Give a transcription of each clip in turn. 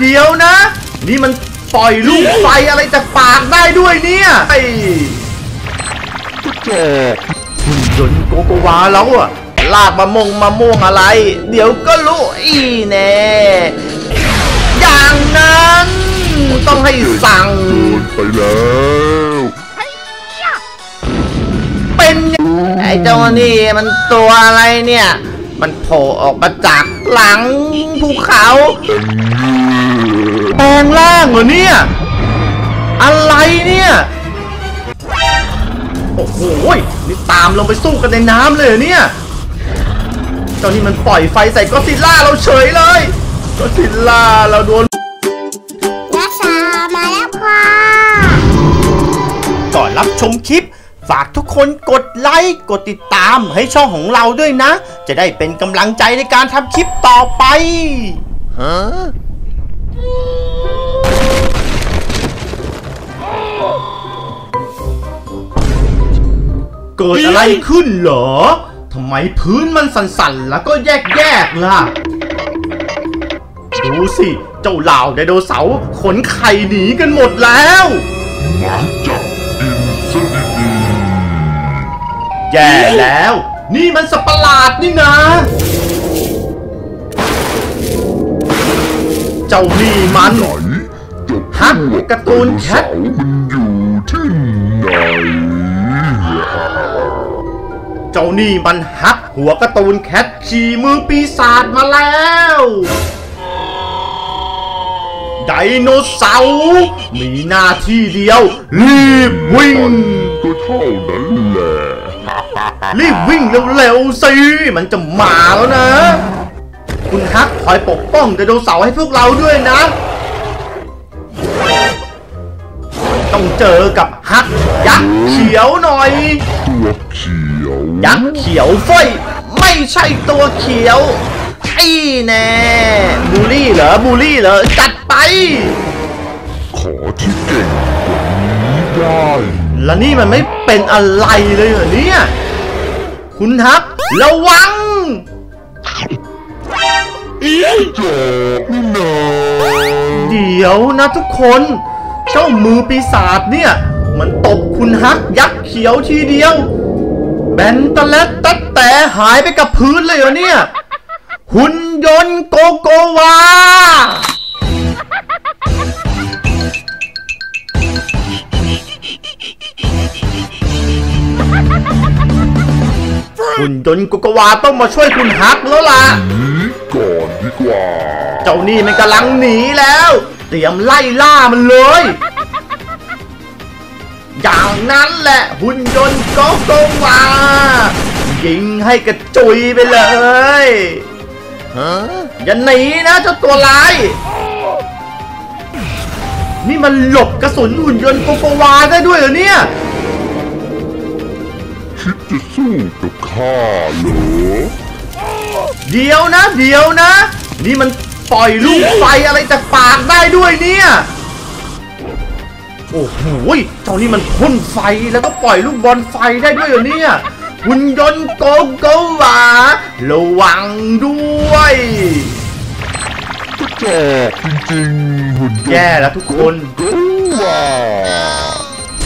เดี๋ยวนะ นี่มันปล่อยลูกไฟอะไรจากปากได้ด้วยเนี่ยไอ้แกหุ่นยนต์โกโกวาแล้วอะลากมามงมะม่วงอะไร เดี๋ยวก็รู้อีแน่ อย่างนั้น ต้องให้สั่ง ไปแล้ว เป็นไอ้เจ้านี่มันตัวอะไรเนี่ย มันโผล่ออกมาจากหลังภูเขาแปลงร่างเหรอเนี่ย อะไรเนี่ย โอ้โหนี่ตามลงไปสู้กันในน้ำเลยเหรอเนี่ยเจ้านี่มันปล่อยไฟใส่ก็อดซิลล่าเราเฉยเลยก็อดซิลล่าเราโดนรักษามาแล้วค่ะก่อนรับชมคลิป ฝากทุกคนกดไลค์กดติดตามให้ช่องของเราด้วยนะ จะได้เป็นกำลังใจในการทำคลิปต่อไปฮะเกิดอะไรขึ้นเหรอทำไมพื้นมันสั่นๆ แล้วก็แยกๆล่ะ ดูสิ เจ้าเหล่าไดโนเสาร์ขนไข่หนีกันหมดแล้วหมาจับ แย่แล้ว นี่มันสัตว์ประหลาดนี่นะ เจ้านี่มันๆไหนเจะฮักการ์ตูนแคทเสามันอยู่ที่ไหนเจ้านี่มันฮักหัวการ์ตูนแคทขี่มือปีศาจมาแล้วไดโนเสาร์มีหน้าที่เดียว รีบวิ่งก็เท่านั้นแหละ รีบวิ่งเร็วๆสิมันจะมาแล้วนะ คุณฮักคอยปกป้องไดโนเสาร์ให้พวกเราด้วยนะ ต้องเจอกับฮักยักษ์เขียวหน่อยตัวเขียวยักษ์เขียวเฟ้ยไม่ใช่ตัวเขียวไอ้แน่บูลลี่เหรอบูลลี่เหรอจัดไป ขอที่เก่งกว่านี้ได้ แล้วนี่มันไม่เป็นอะไรเลยเหรอเนี่ย คุณฮักระวังจอกนี่นาเดี๋ยวนะทุกคน เจ้ามือปีศาจเนี่ย มันตบคุณฮักยักษ์เขียวทีเดียว แบนตะเล็ดตัดแต่หายไปกับพื้นเลยเหรอเนี่ย หุ่นยนต์โกโกวา หุ่นยนต์โกโกวาต้องมาช่วยคุณฮักแล้วล่ะหนีก่อนดีกว่า เจ้านี่มันกำลังหนีแล้ว เตรียมไล่ล่ามันเลย อย่างนั้นแหละหุ่นยนต์ก็โกวายิงให้กระจุยไปเลยฮะอย่าหนีนะเจ้าตัวร้ายนี่มันหลบกระสุนหุ่นยนต์โกโกวาได้ด้วยเหรอเนี่ยคิด จะสู้กับข้าเหรอ เดี๋ยวนะ เดี๋ยวนะ นี่มันปล่อยลูกไฟอะไรจากปากได้ด้วยเนี่ย โอ้โหเจ้านี่มันพ่นไฟแล้วก็ปล่อยลูกบอลไฟได้ด้วยเหรอเนี่ยหุ่นยนต์โกโกวาระวังด้วยจอกจริงๆหุ่นยนต์แย่แล้วทุกคนก็ว่า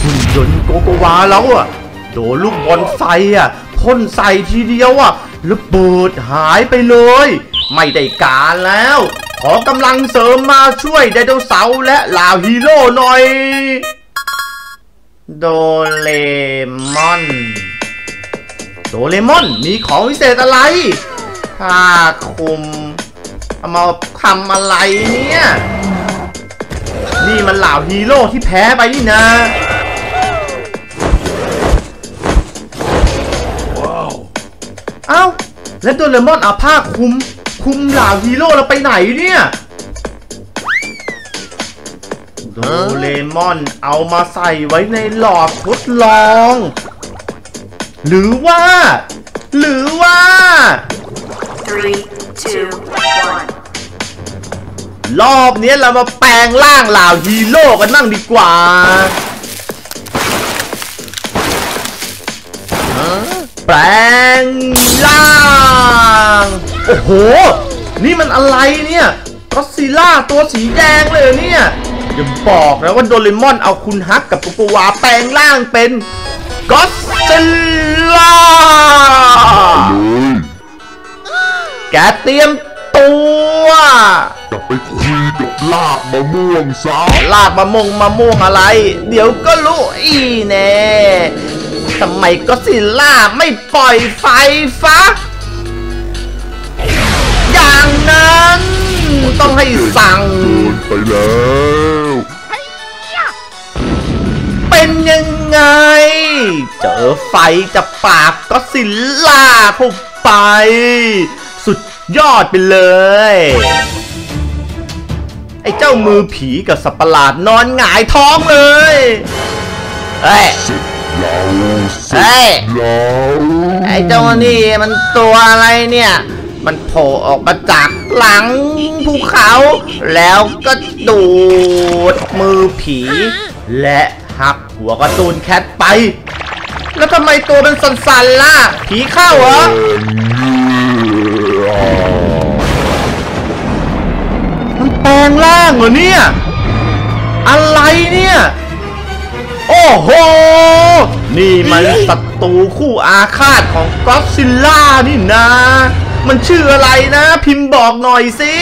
หุ่นยนต์โกโกวาแล้วอะ โดนลูกบอลไฟอะพ่นใส่ทีเดียวอะระเบิดหายไปเลย ไม่ได้การแล้ว ขอกำลังเสริมมาช่วยไดโนเสาร์และล่าฮีโร่หน่อย โดเรมอน โดเรมอนมีของพิเศษอะไรผ้าคลุมเอามาทำอะไรเนี่ย นี่มันเหล่าฮีโร่ที่แพ้ไปนี่นะ แล้วโดเรมอนเอาผ้าคลุมคลุมเหล่าฮีโร่เราไปไหนเนี่ยโดเรมอนเอามาใส่ไว้ในหลอดทดลอง หรือว่า หรือว่า Three, two, one. รอบนี้เรามาแปลงร่างเหล่าฮีโร่กันนั่งดีกว่าแปลง ร่างโอ้โห นี่มันอะไรเนี่ยก็อดซิลล่าตัวสีแดงเลยเหรอเนี่ยอย่าบอกนะว่าโดเรมอนเอาคุณฮักกับโกโกวาแปลงร่างเป็นก็อดซิลล่าเลยแกเตรียมตัวจะไปคุยกับลากมะม่วงซะลากมะมงมะม่วงอะไร เดี๋ยวก็รู้อีแน่ ทำไมก็อดซิลล่าไม่ปล่อยไฟฟ้า อย่างนั้นต้องให้สั่งเกินไปแล้ว เป็นยังไง เจอไฟจะปากก็อดซิลล่าเข้าไป สุดยอดไปเลย ไอ้เจ้ามือผีกับสัตว์ประหลาดนอนหงายท้องเลย เฮ้ย เราเสเฮ้ร็ยจแล้วไอ้เจ้านี่มันตัวอะไรเนี่ย มันโผล่ออกมาจากหลังภูเขา แล้วก็ดูดมือผี และหักหัวการ์ตูนแคทไป แล้วทำไมตัวมันสั่นๆล่ะ ผีเข้าเหรอมันแปลงร่างเหรอเนี่ย อะไรเนี่ย โอ้โห นี่มันศัตรูคู่อาฆาตของก็อดซิลล่านี่นะ มันชื่ออะไรนะ พิมพ์บอกหน่อยสิ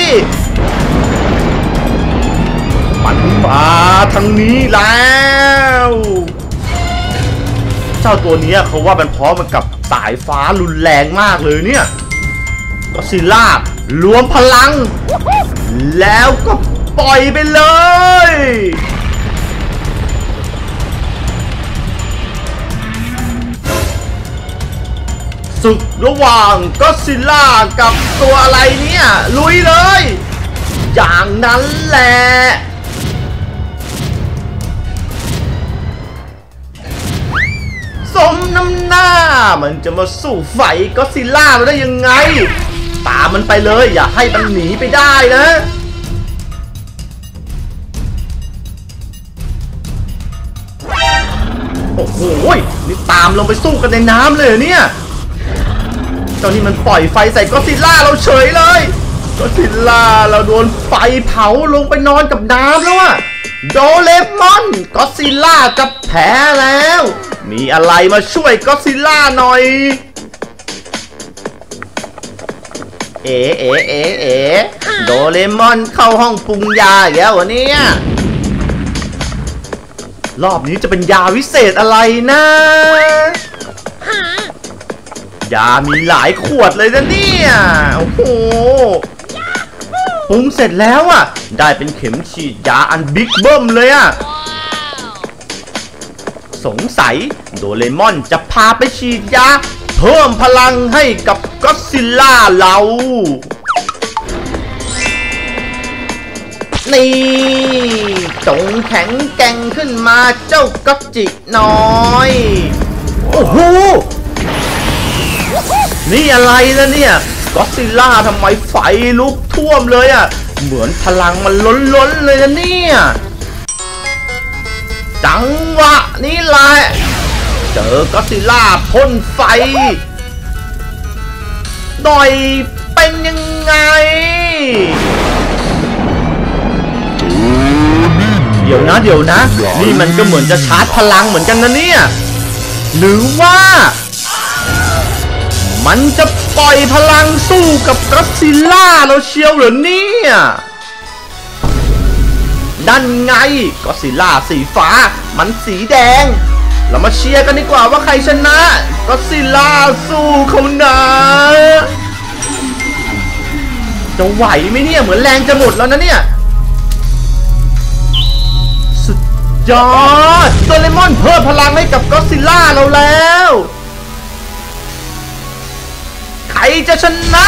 มันมาทางนี้แล้ว เจ้าตัวนี้เขาว่ามันพร้อมกับสายฟ้ารุนแรงมากเลยเนี่ยก็ซิลล่ารวมพลัง แล้วก็ปล่อยไปเลย ศึกระหว่างก็ซิลล่ากับตัวอะไรเนี่ย ลุยเลย อย่างนั้นแหละสมน้ำหน้ามันจะมาสู้ไฟก็ซิลล่าเราได้ยังไง ตามมันไปเลยอย่าให้มันหนีไปได้นะโอ้โหนี่ตามลงไปสู้กันในน้ำเลยเนี่ย เจ้านี่มันปล่อยไฟใส่ก็ซิลล่าเราเฉยเลยก็ซิลล่าเราโดนไฟเผาลงไปนอนกับน้ำแล้วอะโดเรมอนก็ซิลล่าจะแพ้แล้ว มีอะไรมาช่วยก็ซิลล่าหน่อย เอ๋เอ๋เอ๋เอ๋โดเรมอนเข้าห้องปรุงยาอีกแล้วเหรอเนี่ยรอบนี้จะเป็นยาวิเศษอะไรนะ ยามีหลายขวดเลยนะเนี่ย โอ้โหปรุงเสร็จแล้วอะ ได้เป็นเข็มฉีดยาอันบิ๊กเบิ้มเลยอะ สงสัยโดเรมอนจะพาไปฉีดยา เพิ่มพลังให้กับก็ซิลล่าเรานี่จงแข็งแกร่งขึ้นมาเจ้ากัจจิน้อย โอ้โห นี่อะไรนะเนี่ยก็ซิล่าทำไมไฟลุกท่วมเลยอะ่ะ เหมือนพลังมันล้นๆเลยนะเนี่ย จังหวะนี้แหละเจอก็ซิล่าพ่นไฟหน่อยเป็นยังไง เดี๋ยวนะเดี๋ยวนะ นี่มันก็เหมือนจะชาร์จพลังเหมือนกันนะเนี่ย หรือว่า มันจะปล่อยพลังสู้กับกัสซิล่าเราเชียวเหรอเนี่ยนั่นไงก็ซิล่าสีฟ้า มันสีแดง เรามาเชียร์กันดีกว่าว่าใครชนะ ก็ซิล่าสู้เขานะจะไหวไหมเนี่ยเหมือนแรงจะหมดแล้วนะเนี่ย สุดยอดโดเรมอนเพิ่มพลังให้กับก็ซิล่าเราแล้ว รจะชนะ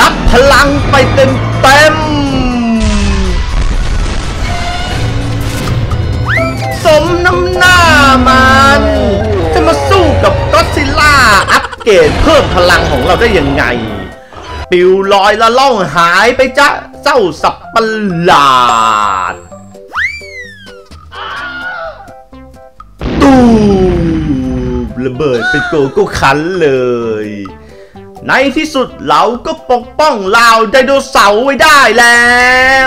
รับพลังไปเต็มเต็มๆสมน้ำหน้ามัน จะมาสู้กับก็อดซิลล่า อัปเกรดเพิ่มพลังของเราได้ยังไง ปิวลอยละล่องหายไปจ้ะเจ้าสับประหลาด ตูระเบิดเป็นโกโก้คันเลย ในที่สุดเราก็ปกป้องล่าไดโนเสาร์ไว้ได้แล้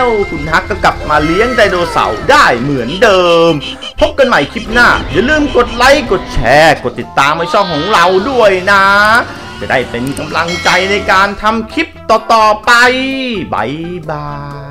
ว คุณฮักก็กลับมาเลี้ยงไดโนเสาร์ได้เหมือนเดิม พบกันใหม่คลิปหน้า อย่าลืมกดไลค์กดแชร์ กดติดตามในช่องของเราด้วยนะ จะได้เป็นกำลังใจในการทำคลิปต่อๆไปบายบาย